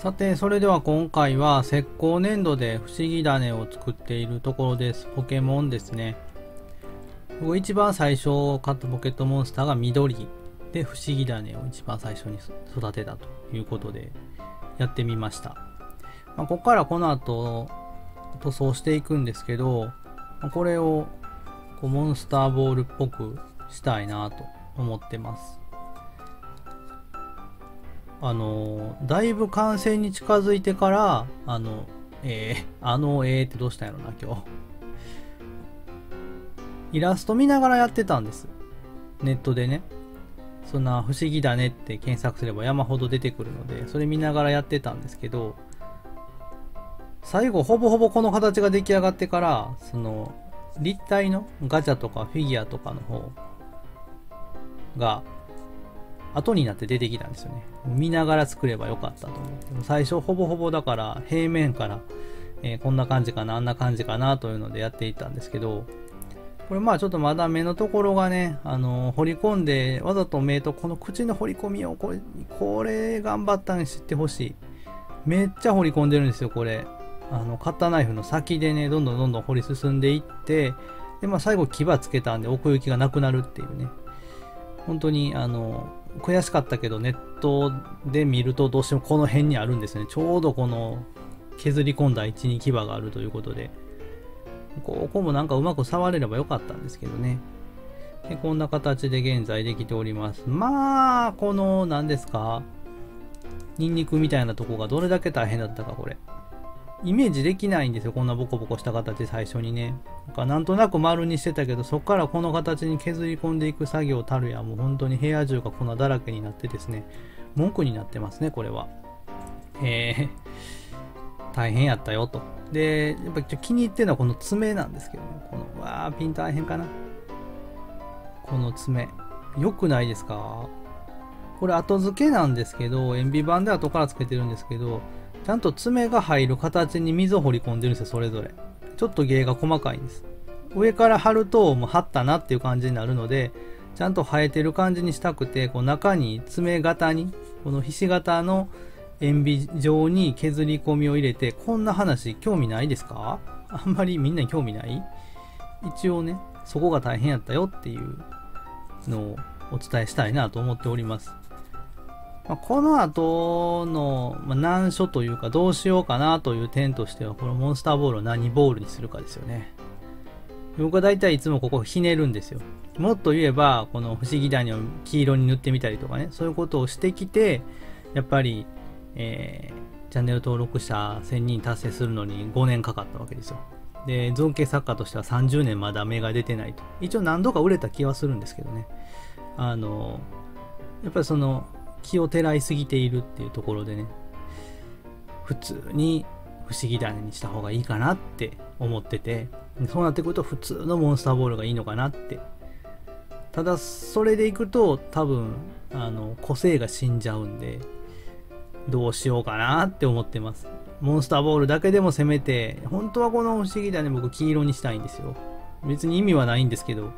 さて、それでは今回は石膏粘土で不思議種を作っているところです。ポケモンですね。僕一番最初買ったポケットモンスターが緑で不思議種を一番最初に育てたということでやってみました。まあ、ここからこの後塗装していくんですけど、これをこうモンスターボールっぽくしたいなと思ってます。あの、だいぶ完成に近づいてから、あの、えー、あの、えーってどうしたんやろな、今日。イラスト見ながらやってたんです。ネットでね。そんな不思議だねって検索すれば山ほど出てくるので、それ見ながらやってたんですけど、最後ほぼほぼこの形が出来上がってから、その、立体のガチャとかフィギュアとかの方が後になって出てきたんですよね。見ながら作ればよかったと思って。最初ほぼほぼだから平面から、えー、こんな感じかな、あんな感じかなというのでやっていったんですけど、これまあちょっとまだ目のところがね、あのー、掘り込んで、わざと目とこの口の掘り込みをこれ、これ頑張ったん知ってほしい。めっちゃ掘り込んでるんですよ、これ。あの、カッターナイフの先でね、どんどんどんどん掘り進んでいって、で、まあ最後牙つけたんで奥行きがなくなるっていうね。本当に、あの、悔しかったけど、ネットで見るとどうしてもこの辺にあるんですね。ちょうどこの削り込んだ位置に牙があるということで、ここもなんかうまく触れればよかったんですけどね。でこんな形で現在できております。まあ、この、何ですか？ニンニクみたいなとこがどれだけ大変だったか、これ。イメージできないんですよ。こんなボコボコした形最初にね。なんかなんとなく丸にしてたけど、そこからこの形に削り込んでいく作業たるや、もう本当に部屋中が粉だらけになってですね、文句になってますね、これは。えー、大変やったよと。で、やっぱ気に入ってるのはこの爪なんですけどね。この、わー、ピン大変かな。この爪。良くないですか？これ後付けなんですけど、塩ビ板で後からつけてるんですけど、ゃんと爪が入る形に水を掘り込んでるんですよ、それぞれ。ちょっと芸が細かいんです。上から貼ると、もう貼ったなっていう感じになるので、ちゃんと生えてる感じにしたくて、こう中に爪型に、このひし形の塩ビ状に削り込みを入れて、こんな話興味ないですか？あんまりみんなに興味ない？一応ね、そこが大変やったよっていうのをお伝えしたいなと思っております。まあ、この後の、ま、難所というかどうしようかなという点としては、このモンスターボールを何ボールにするかですよね。僕は大体いつもここひねるんですよ。もっと言えば、この不思議谷を黄色に塗ってみたりとかね、そういうことをしてきて、やっぱり、えー、チャンネル登録者1000人達成するのに5年かかったわけですよ。で、造形作家としては30年まだ芽が出てないと。一応何度か売れた気はするんですけどね。あの、やっぱりその、気をてらいすぎているっていうところでね、普通に不思議種にした方がいいかなって思ってて、そうなってくると普通のモンスターボールがいいのかなって。ただ、それでいくと多分、あの、個性が死んじゃうんで、どうしようかなって思ってます。モンスターボールだけでもせめて、本当はこの不思議種僕黄色にしたいんですよ。別に意味はないんですけど、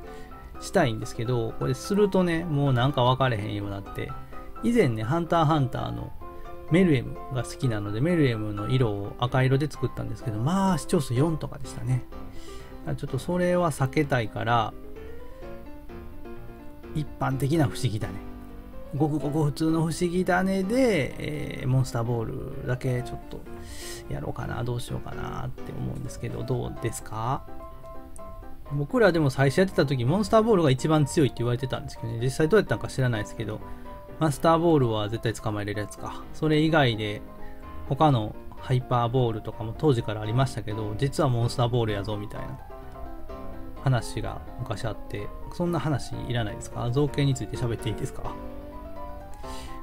したいんですけど、これするとね、もうなんか分かれへんようになって、以前ね、ハンターハンターのメルエムが好きなので、メルエムの色を赤色で作ったんですけど、まあ、視聴数4とかでしたね。ちょっとそれは避けたいから、一般的な不思議種。ごくごく普通の不思議種で、えー、モンスターボールだけちょっとやろうかな、どうしようかなって思うんですけど、どうですか？僕らでも最初やってた時、モンスターボールが一番強いって言われてたんですけどね、実際どうやったのか知らないですけど、マスターボールは絶対捕まえれるやつか。それ以外で、他のハイパーボールとかも当時からありましたけど、実はモンスターボールやぞみたいな話が昔あって、そんな話いらないですか？造形について喋っていいですか？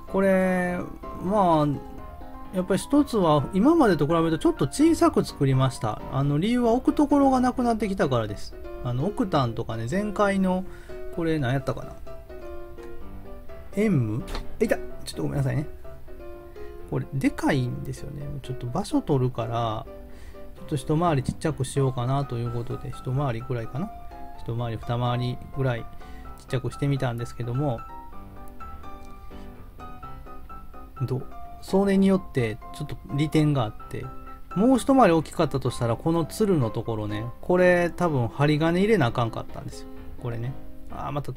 これ、まあ、やっぱり一つは今までと比べるとちょっと小さく作りました。あの理由は置くところがなくなってきたからです。あの、オクタンとかね、前回の、これ何やったかな？M? いたちょっとごめんなさいね。これ、でかいんですよね。ちょっと場所取るから、ちょっと一回りちっちゃくしようかなということで、一回りぐらいかな。一回り、二回りぐらいちっちゃくしてみたんですけども、どう？それによってちょっと利点があってもう一回り大きかったとしたらこのつるのところねこれ多分針金入れなあかんかったんですよこれねあまた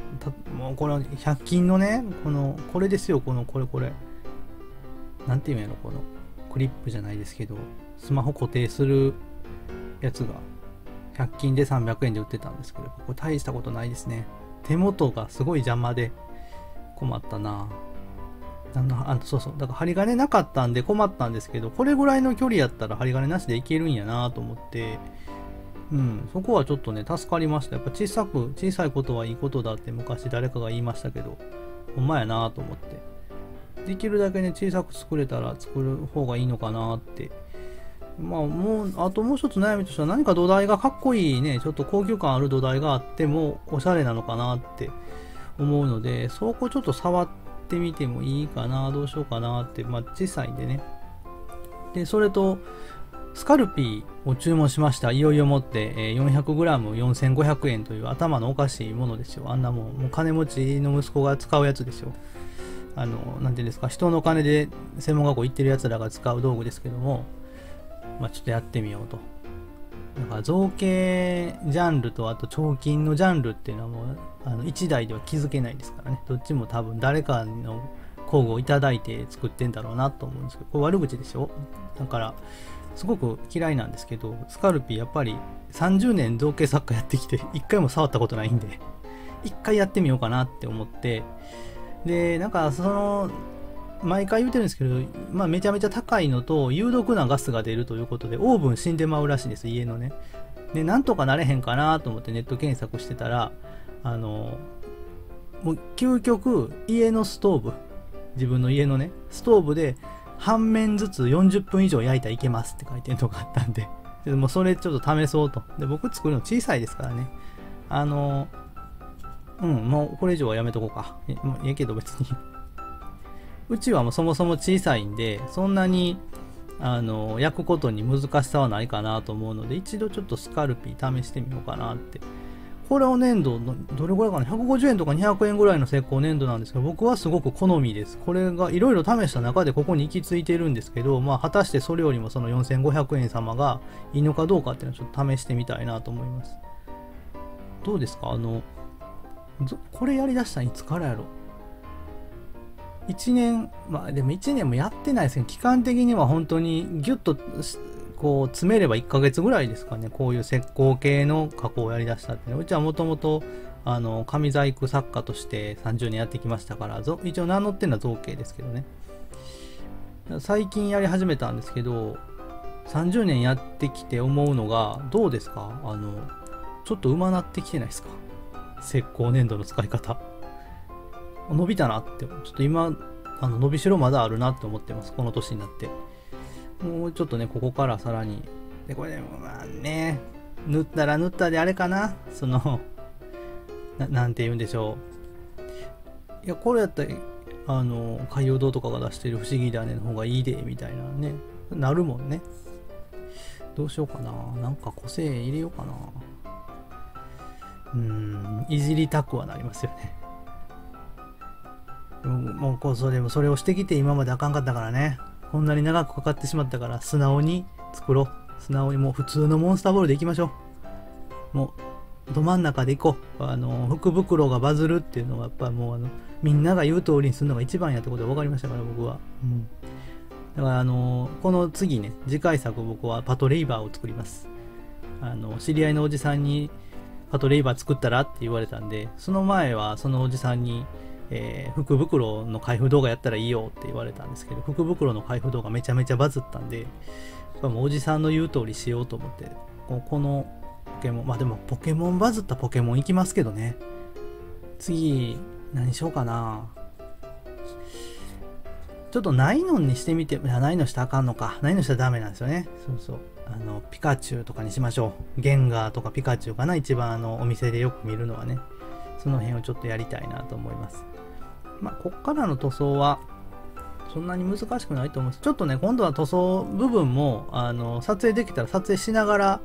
もうこの100均のねこのこれですよこのこれこれ。なんていうんやろこのクリップじゃないですけどスマホ固定するやつが。100均で300円で売ってたんですけどこれ大したことないですね。手元がすごい邪魔で困ったな。なんのあそうそう。だから針金なかったんで困ったんですけどこれぐらいの距離やったら針金なしでいけるんやなと思ってうん。そこはちょっとね助かりました。やっぱ小さく小さいことはいいことだって昔誰かが言いましたけどほんまやなと思って。できるだけね小さく作れたら作る方がいいのかなって。まあもうあともう一つ悩みとしては何か土台がかっこいいねちょっと高級感ある土台があってもおしゃれなのかなって思うのでそこちょっと触ってみてもいいかなどうしようかなってまあ小さいんでね。でそれとスカルピーを注文しました。いよいよもって、え 400g4500 円という頭のおかしいものですよ。あんなもん、もう金持ちの息子が使うやつですよ。あの、なんていうんですか、人の金で専門学校行ってる奴らが使う道具ですけども、まあちょっとやってみようと。だから造形ジャンルとあと彫金のジャンルっていうのはもうあの1台では気づけないですからね。どっちも多分誰かの工具をいただいて作ってんだろうなと思うんですけど、これ悪口でしょだから、すごく嫌いなんですけど、スカルピーやっぱり30年造形作家やってきて、1回も触ったことないんで、1回やってみようかなって思って、で、なんかその、毎回言うてるんですけど、まあめちゃめちゃ高いのと、有毒なガスが出るということで、オーブン死んでまうらしいです、家のね。で、なんとかなれへんかなと思ってネット検索してたら、あの、もう究極、家のストーブ、自分の家のね、ストーブで半面ずつ40分以上焼いたらいけますって書いてるのがあったんで、でもそれちょっと試そうと。で、僕作るの小さいですからね。あの、うん、もうこれ以上はやめとこうか。え、もういいけど別に うちはもうそもそも小さいんで、そんなに、あの、焼くことに難しさはないかなと思うので、一度ちょっとスカルピー試してみようかなってこれを粘土どれぐらいかな ?150 円とか200円ぐらいの石膏粘土なんですけど、僕はすごく好みです。これがいろいろ試した中でここに行き着いてるんですけど、まあ果たしてそれよりもその4500円様がいいのかどうかっていうのをちょっと試してみたいなと思います。どうですか？あの、これやりだしたのいつからやろ1年、まあでも1年もやってないですね。期間的には本当にギュッとこう詰めれば1ヶ月ぐらいですかね、こういう石膏系の加工をやりだしたって、ね、うちはもともとあの紙細工作家として30年やってきましたから一応名乗ってるのは造形ですけどね。最近やり始めたんですけど30年やってきて思うのがどうですか？あのちょっとうまなってきてないですか？石膏粘土の使い方。伸びたなって。ちょっと今あの伸びしろまだあるなって思ってます。この年になって。もうちょっとね、ここからさらに。で、これでもまあね、塗ったら塗ったであれかな、その な、なんて言うんでしょう。いや、これやったら、あの、海洋堂とかが出してる不思議だねの方がいいで、みたいなね、なるもんね。どうしようかな。なんか個性入れようかな。うん、いじりたくはなりますよね。もうこうそれもそれをしてきて今まであかんかったからね。こんなに長くかかってしまったから素直に作ろう。素直にもう普通のモンスターボールでいきましょう。もう、ど真ん中でいこう。あの、福袋がバズるっていうのはやっぱもうあの、みんなが言う通りにするのが一番やってことが分かりましたから僕は。うん。だからあの、この次ね、次回作僕はパトレイバーを作ります。あの、知り合いのおじさんにパトレイバー作ったらって言われたんで、その前はそのおじさんにえー、福袋の開封動画やったらいいよって言われたんですけど、福袋の開封動画めちゃめちゃバズったんで、もおじさんの言う通りしようと思って、このポケモン、まあでもポケモンバズったポケモンいきますけどね。次、何しようかな。ちょっとないのにしてみて、いや、ないのしたらあかんのか。ないのしたらダメなんですよね。そうそう。あの、ピカチュウとかにしましょう。ゲンガーとかピカチュウかな。一番あの、お店でよく見るのはね。その辺をちょっとやりたいなと思います。まあ、こっからの塗装は、そんなに難しくないと思います。ちょっとね、今度は塗装部分も、あの、撮影できたら撮影しながら、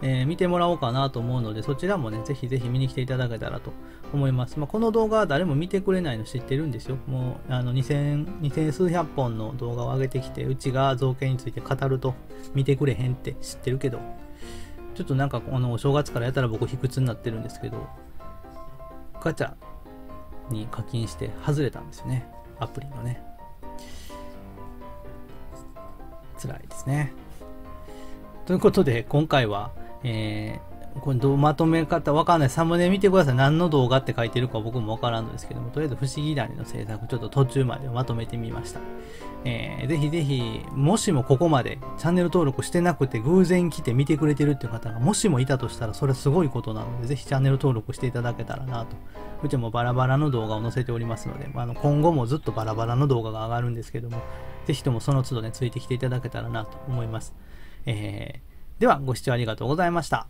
えー、見てもらおうかなと思うので、そちらもね、ぜひぜひ見に来ていただけたらと思います。まあ、この動画は誰も見てくれないの知ってるんですよ。もう、あの、2000、2000数百本の動画を上げてきて、うちが造形について語ると見てくれへんって知ってるけど、ちょっとなんか、このお正月からやったら僕卑屈になってるんですけど、ガチャに課金して外れたんですよね。アプリのね。辛いですね。ということで、今回は、えー、これどうまとめ方わかんない。サムネ見てください。何の動画って書いてるか僕もわからんのですけども、とりあえず不思議谷の制作、ちょっと途中までまとめてみました。えー、ぜひぜひ、もしもここまでチャンネル登録してなくて偶然来て見てくれてるっていう方がもしもいたとしたらそれすごいことなので、ぜひチャンネル登録していただけたらなと。うちもバラバラの動画を載せておりますので、まあの今後もずっとバラバラの動画が上がるんですけども、ぜひともその都度ね、ついてきていただけたらなと思います。えー、では、ご視聴ありがとうございました。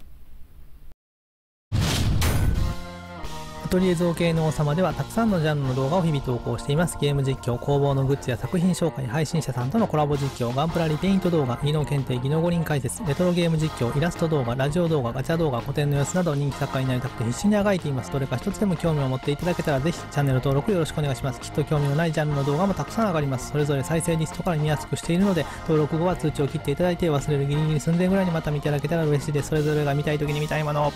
アトリエ造形の王様ではたくさんのジャンルの動画を日々投稿しています。ゲーム実況、工房のグッズや作品紹介、配信者さんとのコラボ実況、ガンプラリペイント動画、技能検定、技能五輪解説、レトロゲーム実況、イラスト動画、ラジオ動画、ガチャ動画、古典の様子など人気作家になりたくて必死にあがいています。どれか一つでも興味を持っていただけたらぜひチャンネル登録よろしくお願いします。きっと興味のないジャンルの動画もたくさん上がります。それぞれ再生リストから見やすくしているので、登録後は通知を切っていただいて忘れるギリギリ寸前ぐらいにまた見ていただけたら嬉しいです。それぞれが見たい時に見たいもの。